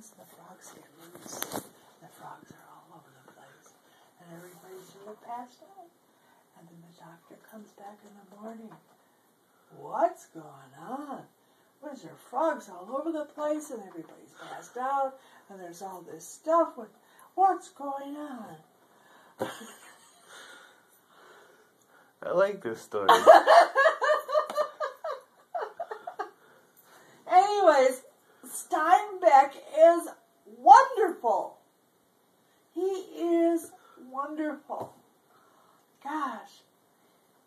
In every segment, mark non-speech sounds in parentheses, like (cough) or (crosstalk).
happens? The frogs get loose. The frogs are all over the place. And everybody's sort of passed out. And then the doctor comes back in the morning. What's going on? What is there frogs all over the place and everybody's passed out and there's all this stuff. What, what's going on? (laughs) I like this story. (laughs) Anyways, Is wonderful. He is wonderful. Gosh.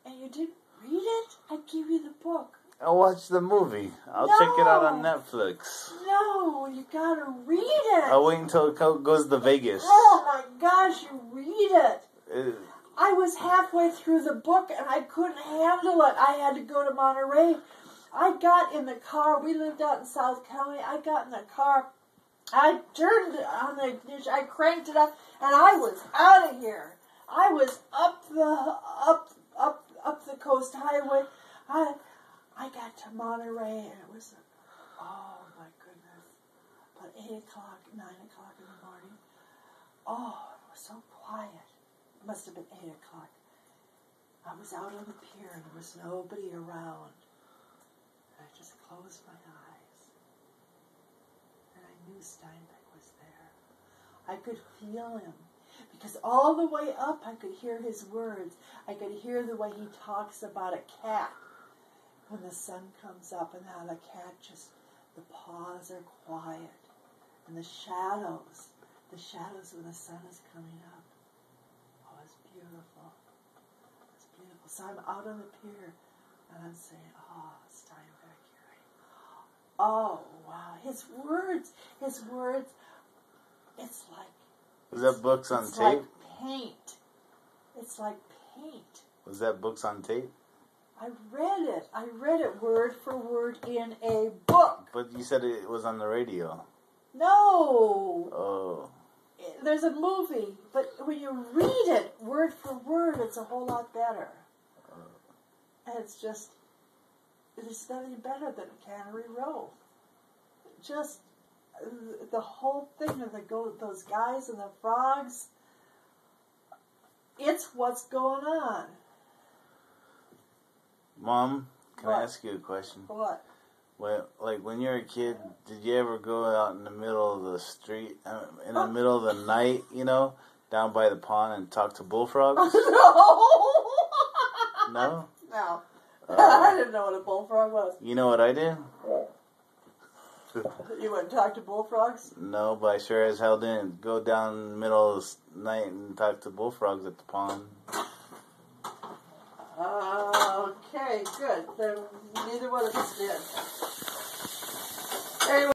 And you didn't read it? I give you the book. I'll watch the movie. I'll check it out on Netflix. No, you gotta read it. I'll wait until it goes to Vegas. Oh my gosh, you read it. Uh, I was halfway through the book and I couldn't handle it. I had to go to Monterey. I got in the car. We lived out in South County. I got in the car. I turned on the ignition. I cranked it up, and I was out of here. I was up the up up up the coast highway. I I got to Monterey, and it was oh my goodness, about eight o'clock, nine o'clock in the morning. Oh, it was so quiet. It must have been eight o'clock. I was out on the pier, and there was nobody around. And I just closed my eyes, and I knew Steinbeck was there. I could feel him because all the way up I could hear his words. I could hear the way he talks about a cat when the sun comes up and how the cat just, the paws are quiet and the shadows, the shadows when the sun is coming up. Oh, it's beautiful. It's beautiful. So I'm out on the pier and I'm saying, oh, Steinbeck, you're. Oh, wow. His words, his words, it's like was that books on it's tape? like paint. It's like paint. Was that books on tape? I read it. I read it word for word in a book. But you said it was on the radio. No, Oh. there's a movie, but when you read it word for word, it's a whole lot better. And it's just, there's nothing better than Cannery Row. Just uh, the whole thing of the go, those guys and the frogs. It's what's going on. Mom, can I ask you a question? What? Well, like when you were a kid, did you ever go out in the middle of the street, uh, in the middle of the night, you know, down by the pond and talk to bullfrogs? (laughs) no. no? No. Uh, (laughs) I didn't know what a bullfrog was. You know what I did? (laughs) You went and talked to bullfrogs? No, but I sure as hell didn't go down middle of the night and talk to bullfrogs at the pond. Uh, okay, good. Then neither one of us did. Anyway.